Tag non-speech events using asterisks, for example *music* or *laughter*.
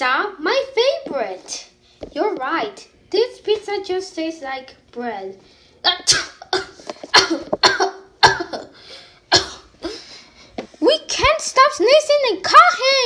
pizza, my favorite. You're right. This pizza just tastes like bread. *coughs* We can't stop sneezing and coughing.